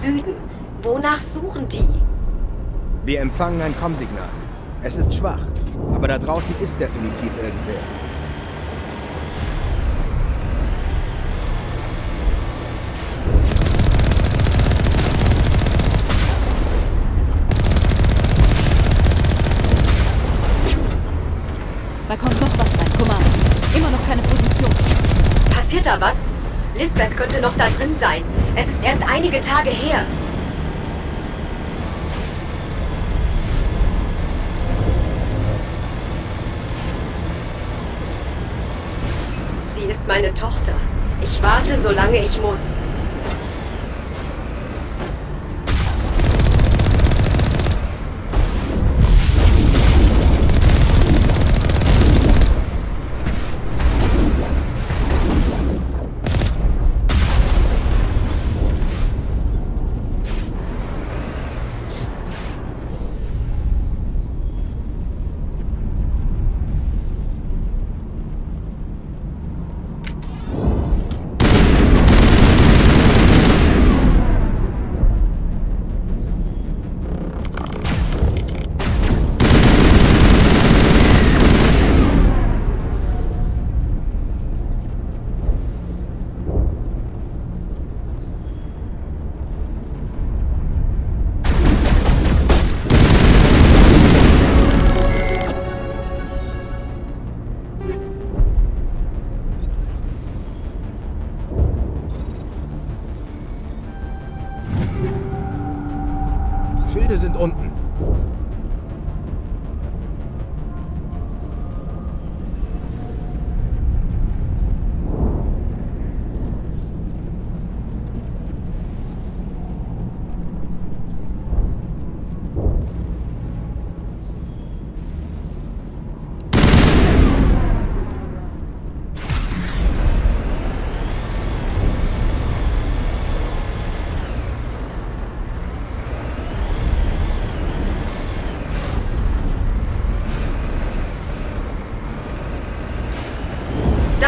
Süden. Wonach suchen die? Wir empfangen ein Kommsignal. Es ist schwach, aber da draußen ist definitiv irgendwer. Da kommt noch was rein. Commander. Immer noch keine Position. Passiert da was? Lisbeth könnte noch da drin sein. Es ist erst einige Tage her. Sie ist meine Tochter. Ich warte, solange ich muss.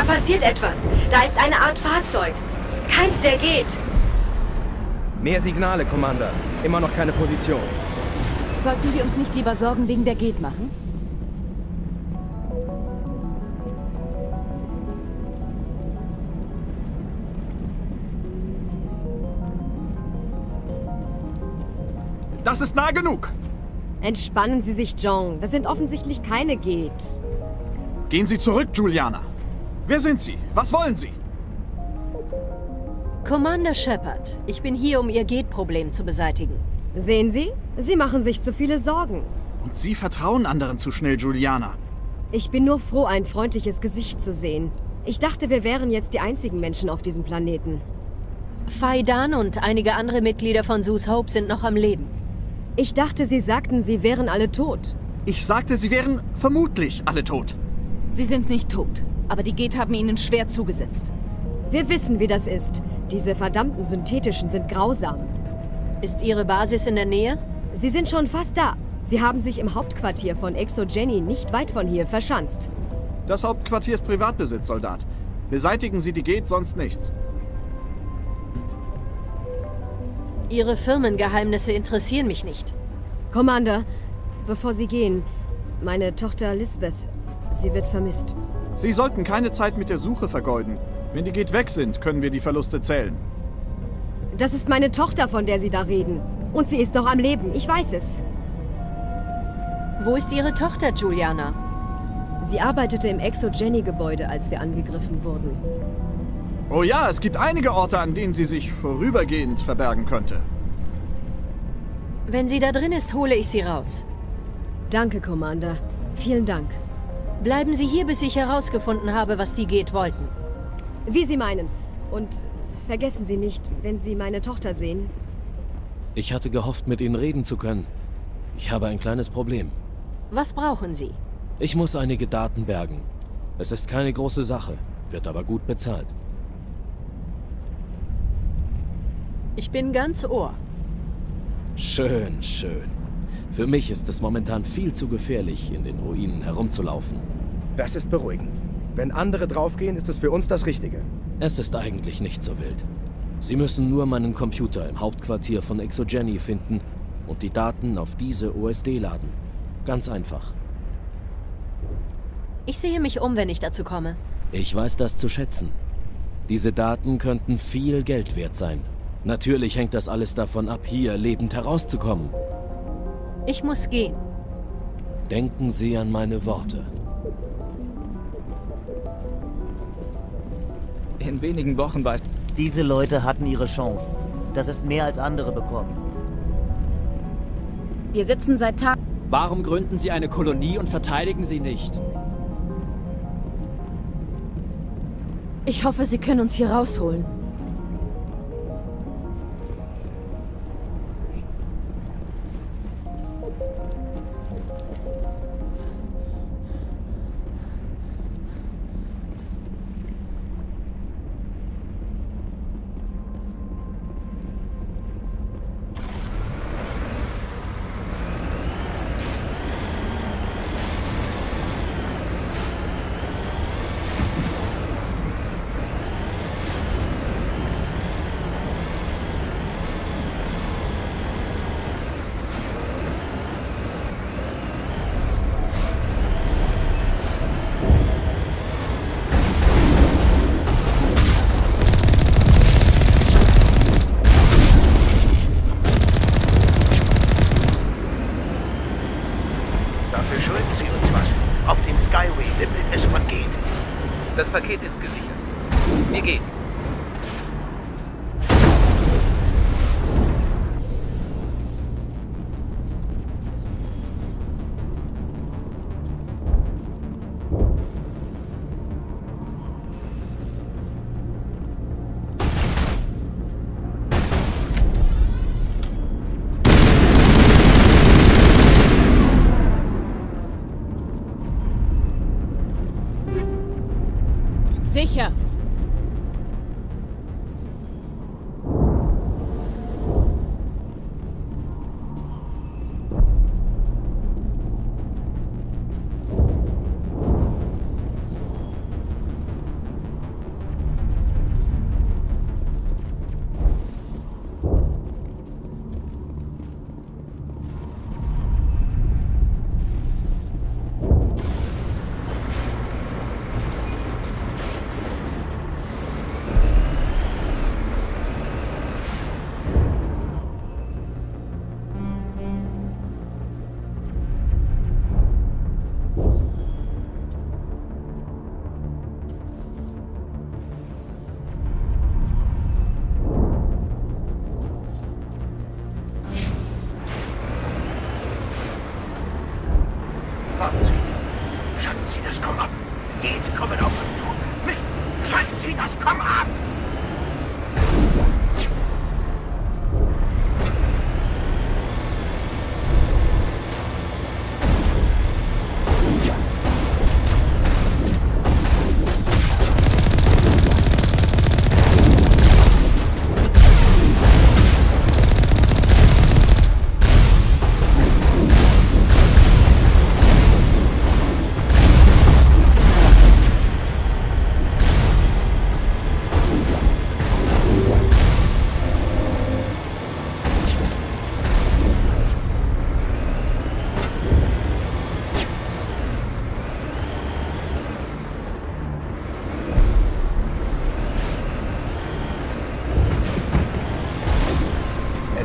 Passiert etwas. Da ist eine Art Fahrzeug. Keins, der geht. Mehr Signale, Commander. Immer noch keine Position. Sollten wir uns nicht lieber Sorgen wegen der Geht machen? Das ist nah genug. Entspannen Sie sich, John. Das sind offensichtlich keine Geht. Gehen Sie zurück, Juliana. Wer sind Sie? Was wollen Sie? Commander Shepard, ich bin hier, um Ihr Geht-Problem zu beseitigen. Sehen Sie? Sie machen sich zu viele Sorgen. Und Sie vertrauen anderen zu schnell, Juliana. Ich bin nur froh, ein freundliches Gesicht zu sehen. Ich dachte, wir wären jetzt die einzigen Menschen auf diesem Planeten. Faidan und einige andere Mitglieder von Zeus Hope sind noch am Leben. Ich dachte, Sie sagten, Sie wären alle tot. Ich sagte, Sie wären vermutlich alle tot. Sie sind nicht tot, aber die Geht haben ihnen schwer zugesetzt. Wir wissen, wie das ist. Diese verdammten Synthetischen sind grausam. Ist Ihre Basis in der Nähe? Sie sind schon fast da. Sie haben sich im Hauptquartier von Exogeny nicht weit von hier verschanzt. Das Hauptquartier ist Privatbesitz, Soldat. Beseitigen Sie die Geht, sonst nichts. Ihre Firmengeheimnisse interessieren mich nicht. Commander, bevor Sie gehen, meine Tochter Lisbeth, sie wird vermisst. Sie sollten keine Zeit mit der Suche vergeuden. Wenn die Geht weg sind, können wir die Verluste zählen. Das ist meine Tochter, von der Sie da reden. Und sie ist noch am Leben, ich weiß es. Wo ist Ihre Tochter, Juliana? Sie arbeitete im Exogeny-Gebäude, als wir angegriffen wurden. Oh ja, es gibt einige Orte, an denen sie sich vorübergehend verbergen könnte. Wenn sie da drin ist, hole ich sie raus. Danke, Commander. Vielen Dank. Bleiben Sie hier, bis ich herausgefunden habe, was die Geht wollten. Wie Sie meinen. Und vergessen Sie nicht, wenn Sie meine Tochter sehen. Ich hatte gehofft, mit Ihnen reden zu können. Ich habe ein kleines Problem. Was brauchen Sie? Ich muss einige Daten bergen. Es ist keine große Sache, wird aber gut bezahlt. Ich bin ganz Ohr. Schön, schön. Für mich ist es momentan viel zu gefährlich, in den Ruinen herumzulaufen. Das ist beruhigend. Wenn andere draufgehen, ist es für uns das Richtige. Es ist eigentlich nicht so wild. Sie müssen nur meinen Computer im Hauptquartier von Exogeny finden und die Daten auf diese OSD laden. Ganz einfach. Ich sehe mich um, wenn ich dazu komme. Ich weiß das zu schätzen. Diese Daten könnten viel Geld wert sein. Natürlich hängt das alles davon ab, hier lebend herauszukommen. Ich muss gehen. Denken Sie an meine Worte. In wenigen Wochen weiß... Diese Leute hatten ihre Chance. Das ist mehr als andere bekommen. Wir sitzen seit Tagen... Warum gründen Sie eine Kolonie und verteidigen sie nicht? Ich hoffe, Sie können uns hier rausholen. Das Paket ist gesichert. Wir gehen. Sicher. Schalten Sie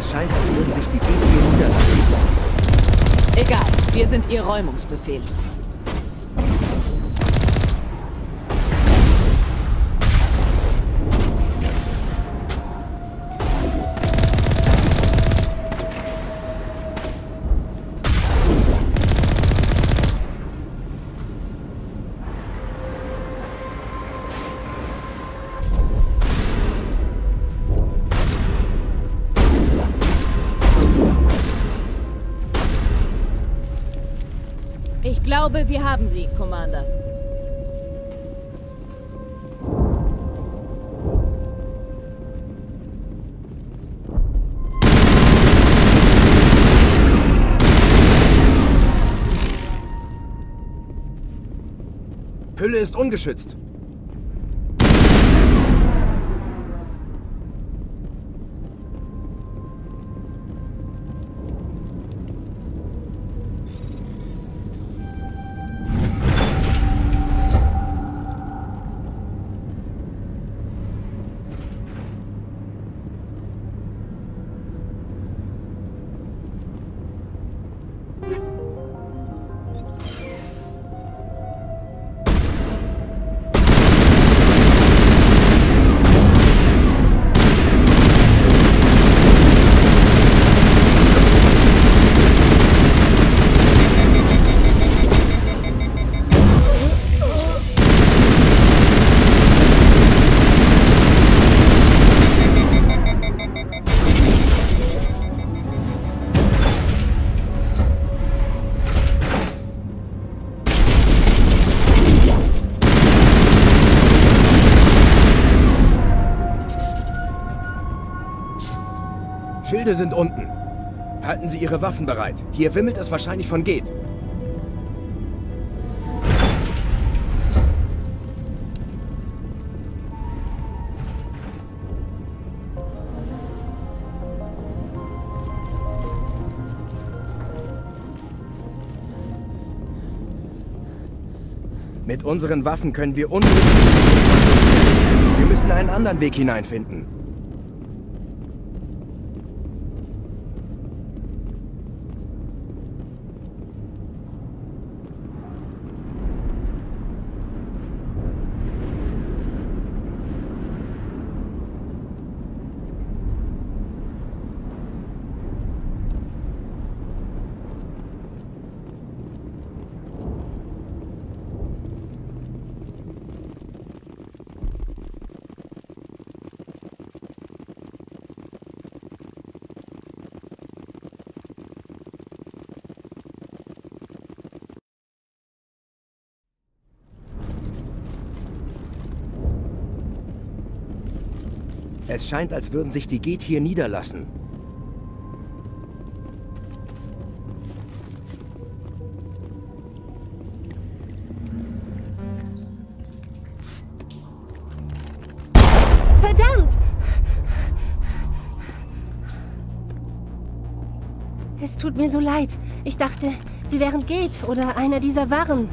Es scheint, als würden sich die Gegner niederlassen. Egal, wir sind Ihr Räumungsbefehl. Glaube, wir haben sie, Commander. Hülle ist ungeschützt. Schilde sind unten. Halten Sie Ihre Waffen bereit. Hier wimmelt es wahrscheinlich von Geht. Mit unseren Waffen können wir unmöglich... Wir müssen einen anderen Weg hineinfinden. Es scheint, als würden sich die Geht hier niederlassen. Verdammt! Es tut mir so leid. Ich dachte, Sie wären Geht oder einer dieser Waren.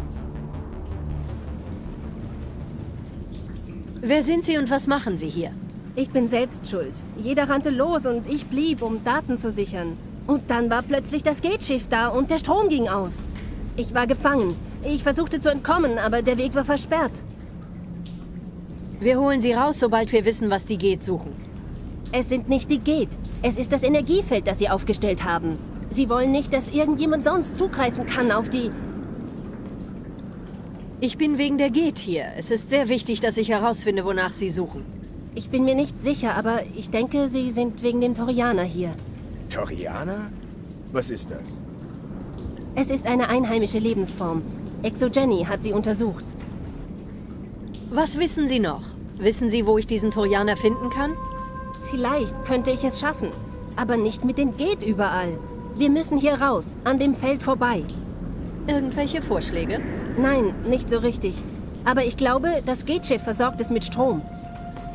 Wer sind Sie und was machen Sie hier? Ich bin selbst schuld. Jeder rannte los und ich blieb, um Daten zu sichern. Und dann war plötzlich das Gateschiff da und der Strom ging aus. Ich war gefangen. Ich versuchte zu entkommen, aber der Weg war versperrt. Wir holen Sie raus, sobald wir wissen, was die Geht suchen. Es sind nicht die Geht. Es ist das Energiefeld, das sie aufgestellt haben. Sie wollen nicht, dass irgendjemand sonst zugreifen kann auf die... Ich bin wegen der Geht hier. Es ist sehr wichtig, dass ich herausfinde, wonach Sie suchen. Ich bin mir nicht sicher, aber ich denke, Sie sind wegen dem Torianer hier. Torianer? Was ist das? Es ist eine einheimische Lebensform. Exogeny hat sie untersucht. Was wissen Sie noch? Wissen Sie, wo ich diesen Torianer finden kann? Vielleicht könnte ich es schaffen. Aber nicht mit dem Geht überall. Wir müssen hier raus, an dem Feld vorbei. Irgendwelche Vorschläge? Nein, nicht so richtig. Aber ich glaube, das Geht-Schiff versorgt es mit Strom.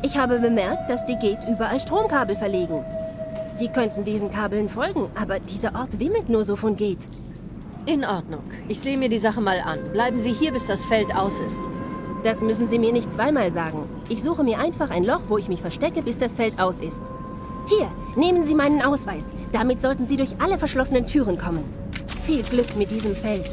Ich habe bemerkt, dass die Geht überall Stromkabel verlegen. Sie könnten diesen Kabeln folgen, aber dieser Ort wimmelt nur so von Geht. In Ordnung. Ich sehe mir die Sache mal an. Bleiben Sie hier, bis das Feld aus ist. Das müssen Sie mir nicht zweimal sagen. Ich suche mir einfach ein Loch, wo ich mich verstecke, bis das Feld aus ist. Hier, nehmen Sie meinen Ausweis. Damit sollten Sie durch alle verschlossenen Türen kommen. Viel Glück mit diesem Feld.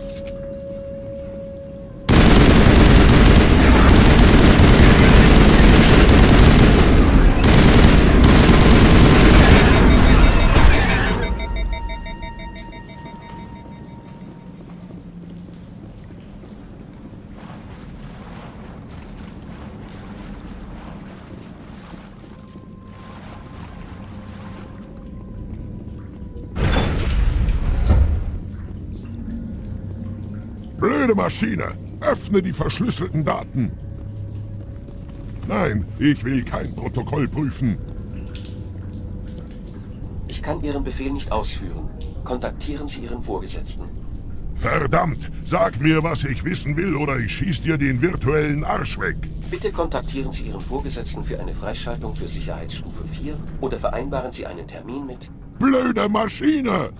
Maschine! Öffne die verschlüsselten Daten! Nein, ich will kein Protokoll prüfen. Ich kann Ihren Befehl nicht ausführen. Kontaktieren Sie Ihren Vorgesetzten. Verdammt! Sag mir, was ich wissen will, oder ich schieß dir den virtuellen Arsch weg. Bitte kontaktieren Sie Ihren Vorgesetzten für eine Freischaltung für Sicherheitsstufe 4 oder vereinbaren Sie einen Termin mit... Blöde Maschine!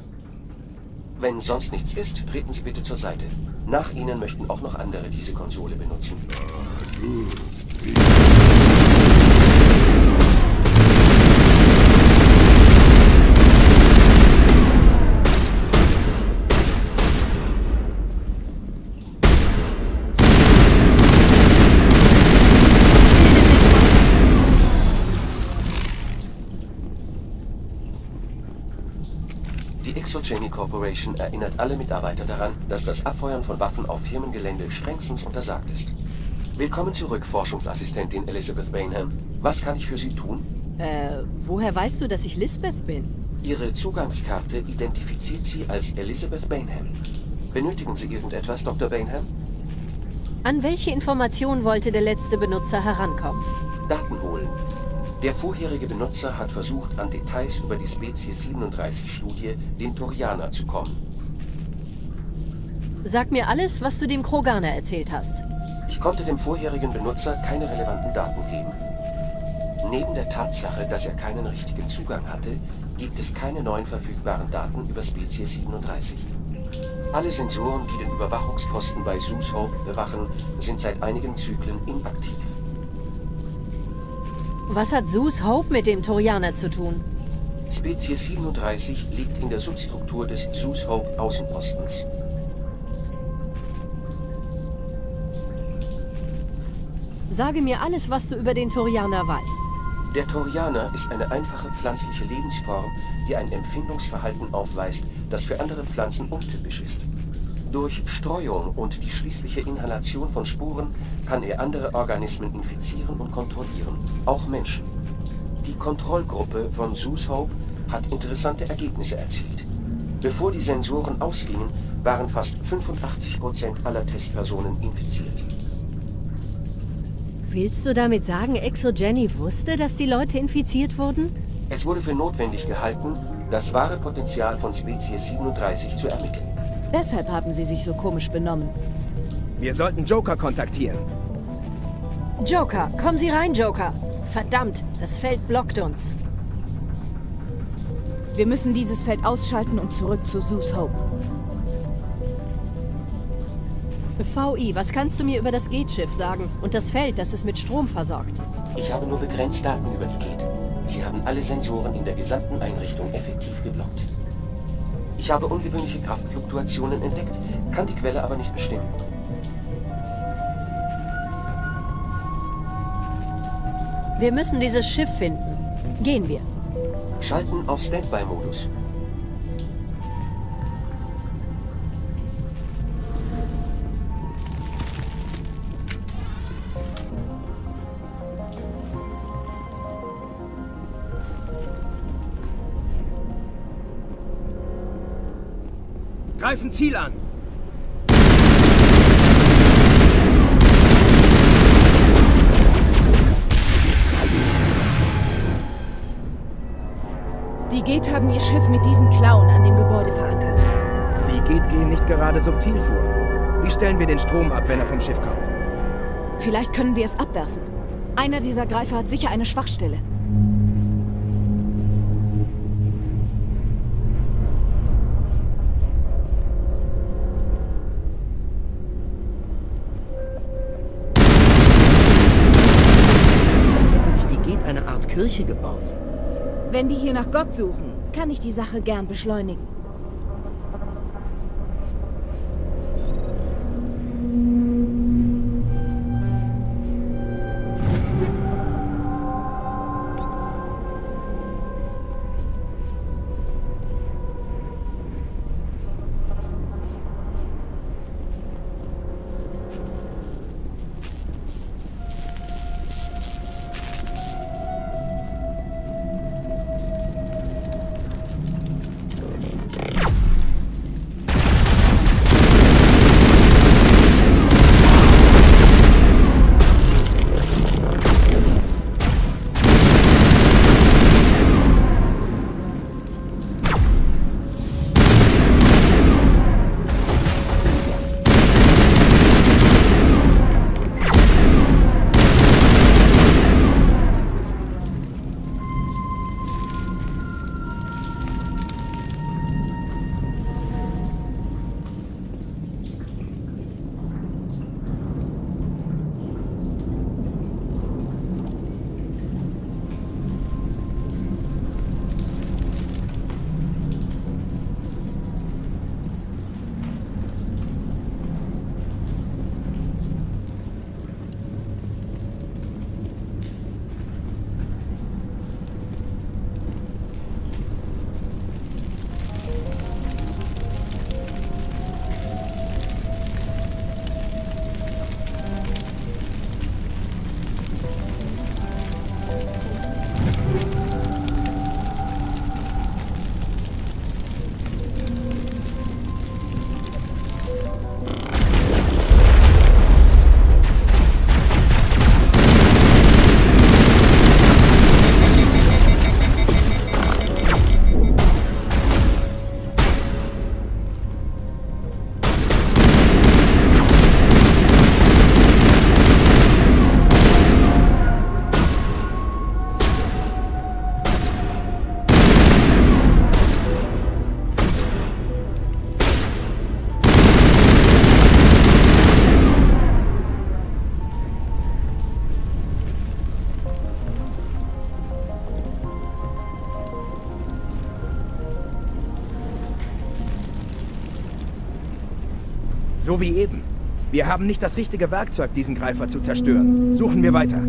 Wenn sonst nichts ist, treten Sie bitte zur Seite. Nach Ihnen möchten auch noch andere diese Konsole benutzen. Die Exogeny Corporation erinnert alle Mitarbeiter daran, dass das Abfeuern von Waffen auf Firmengelände strengstens untersagt ist. Willkommen zurück, Forschungsassistentin Elizabeth Bainham. Was kann ich für Sie tun? Äh, woher weißt du, dass ich Lisbeth bin? Ihre Zugangskarte identifiziert Sie als Elizabeth Bainham. Benötigen Sie irgendetwas, Dr. Bainham? An welche Information wollte der letzte Benutzer herankommen? Daten holen. Der vorherige Benutzer hat versucht, an Details über die Spezies 37-Studie, den Torianer, zu kommen. Sag mir alles, was du dem Kroganer erzählt hast. Ich konnte dem vorherigen Benutzer keine relevanten Daten geben. Neben der Tatsache, dass er keinen richtigen Zugang hatte, gibt es keine neuen verfügbaren Daten über Spezies 37. Alle Sensoren, die den Überwachungsposten bei Zeus Hope bewachen, sind seit einigen Zyklen inaktiv. Was hat Zeus Hope mit dem Torianer zu tun? Spezies 37 liegt in der Substruktur des Zeus Hope Außenpostens. Sage mir alles, was du über den Torianer weißt. Der Torianer ist eine einfache pflanzliche Lebensform, die ein Empfindungsverhalten aufweist, das für andere Pflanzen untypisch ist. Durch Streuung und die schließliche Inhalation von Spuren kann er andere Organismen infizieren und kontrollieren, auch Menschen. Die Kontrollgruppe von Zeus Hope hat interessante Ergebnisse erzielt. Bevor die Sensoren ausgingen, waren fast 85% aller Testpersonen infiziert. Willst du damit sagen, Exo Jenny wusste, dass die Leute infiziert wurden? Es wurde für notwendig gehalten, das wahre Potenzial von Spezies 37 zu ermitteln. Deshalb haben sie sich so komisch benommen. Wir sollten Joker kontaktieren. Joker, kommen Sie rein, Joker. Verdammt, das Feld blockt uns. Wir müssen dieses Feld ausschalten und zurück zu Zeus Hope. VI, was kannst du mir über das Gate-Schiff sagen und das Feld, das es mit Strom versorgt? Ich habe nur begrenzt Daten über die Gate. Sie haben alle Sensoren in der gesamten Einrichtung effektiv geblockt. Ich habe ungewöhnliche Kraftfluktuationen entdeckt, kann die Quelle aber nicht bestimmen. Wir müssen dieses Schiff finden. Gehen wir. Schalten auf Standby-Modus. Greifen Ziel an! Die Gate haben ihr Schiff mit diesen Klauen an dem Gebäude verankert. Die Gate gehen nicht gerade subtil vor. Wie stellen wir den Strom ab, wenn er vom Schiff kommt? Vielleicht können wir es abwerfen. Einer dieser Greifer hat sicher eine Schwachstelle. Kirche gebaut. Wenn die hier nach Gott suchen, kann ich die Sache gern beschleunigen. So wie eben. Wir haben nicht das richtige Werkzeug, diesen Greifer zu zerstören. Suchen wir weiter.